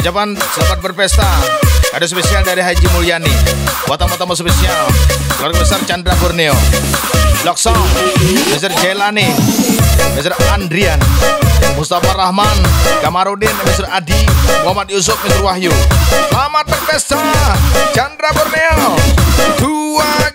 Ucapan selamat berpesta Ada spesial dari Haji Mulyani Buat tamu-tamu spesial Keluarga besar Chandra Borneo Loksong Mr. Jelani Mr. Andrian Mustafa Rahman Kamarudin Mr. Adi Muhammad Yusuf Mr. Wahyu Selamat berpesta Chandra Borneo Dua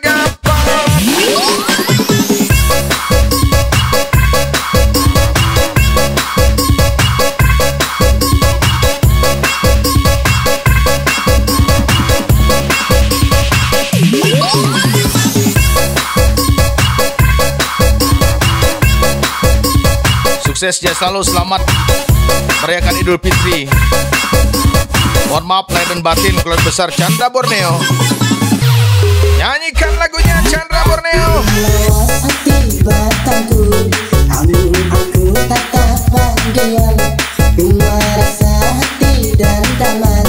Sukses ya selalu selamat merayakan Idul Fitri. Mohon maaf lahir dan batin keluarga besar Chandra Borneo. Nyanyikan lagunya Chandra Borneo. Hati batangku Namun aku tetap bahagia Cuma rasa hati dan taman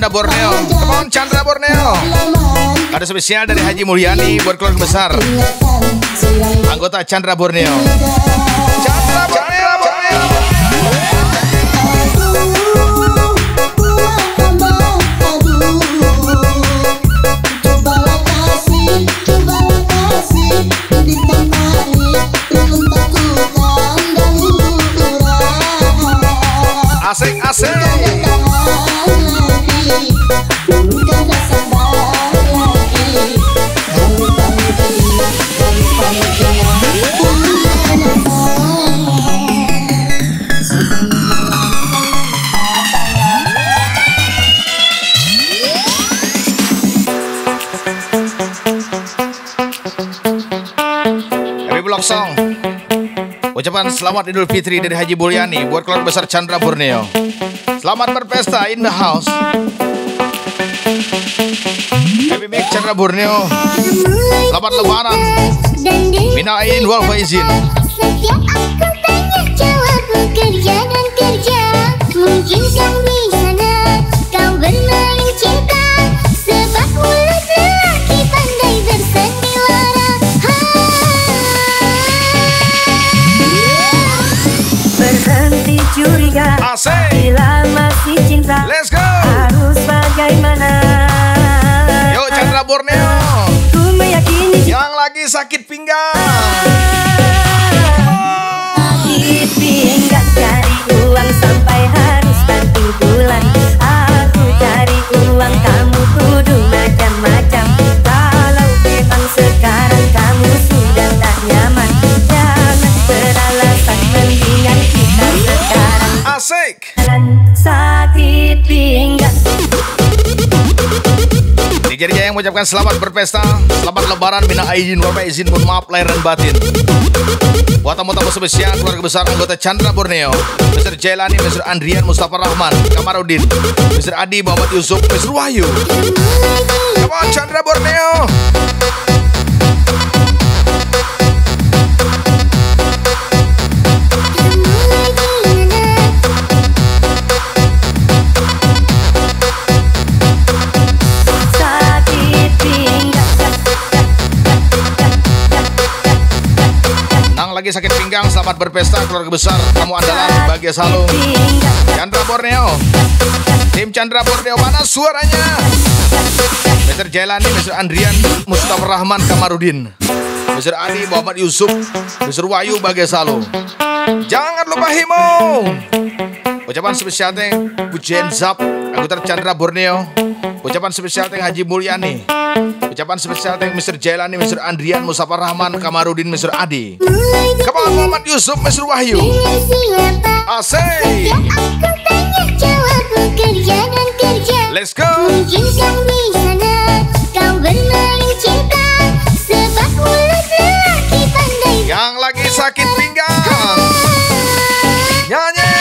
Chandra Borneo. Come on Chandra Borneo. Ada spesial dari Haji Mulyani buat keluarga besar anggota Chandra Borneo. Chandra Borneo. Borneo. Dan kurang Asik asik. Loksong. Ucapan selamat Idul Fitri dari Haji Mulyani buat keluarga besar Chandra Borneo. Selamat berpesta in the house. Chandra Borneo. Selamat Lebaran. Dan di Mina ain wal faizin. Lagi sakit pinggang. Sakit pinggang cari uang sampai harus bantu bulan. Aku cari uang kamu. Tuduh macam-macam Kalau memang sekarang kamu sudah tak nyaman. Jangan beralasan mendingan kita Jaya yang mengucapkan selamat berpesta, selamat lebaran, mina aidin, wal izin, mohon maaf lahir dan batin. Buat tamu-tamu spesial keluarga besar anggota Chandra Borneo, Mr. Jailani, Mr. Andrian, Mustafa Rahman, Kamarudin, Mr. Adi, Muhammad Yusuf, Mr. Wahyu. Come on Chandra Borneo. Lagi sakit pinggang, selamat berpesta keluarga besar, tamu andalan, bahagia selalu. Chandra Borneo. Tim Chandra Borneo mana suaranya? Mr. Jailani, Mr. Andrian, Mustafa Rahman, Kamarudin. Mr. Adi, Muhammad Yusuf, Mr. Wahyu, bahagia selalu. Jangan lupa Himo. Ucapan spesial teh Pujian Zap, anggota Chandra Borneo. Ucapan spesial teh Haji Mulyani. Ucapan spesial thank Mr. Jailani, Mr. Andrian, Musafar Rahman, Kamarudin, Mr. Adi Kepala Muhammad Yusuf, Mr. Wahyu Asik Let's go Yang lagi sakit pinggang Nyanyi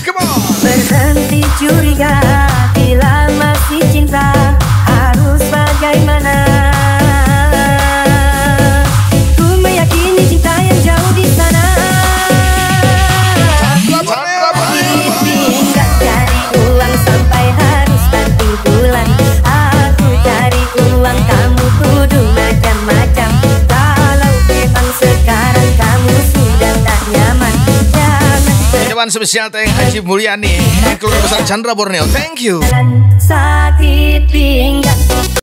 Come on Berhenti curiga Persembahan spesial Teh Haji Mulyani, Keluarga Besar Chandra Borneo. Thank you. sakit pinggang